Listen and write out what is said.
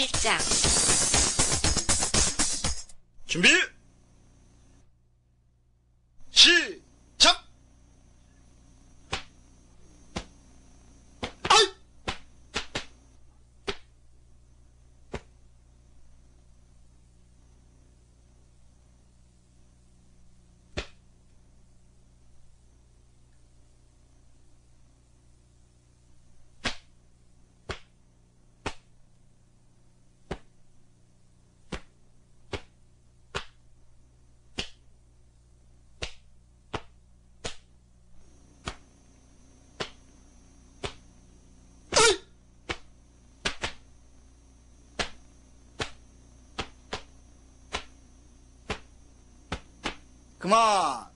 8장. 준비 Come on.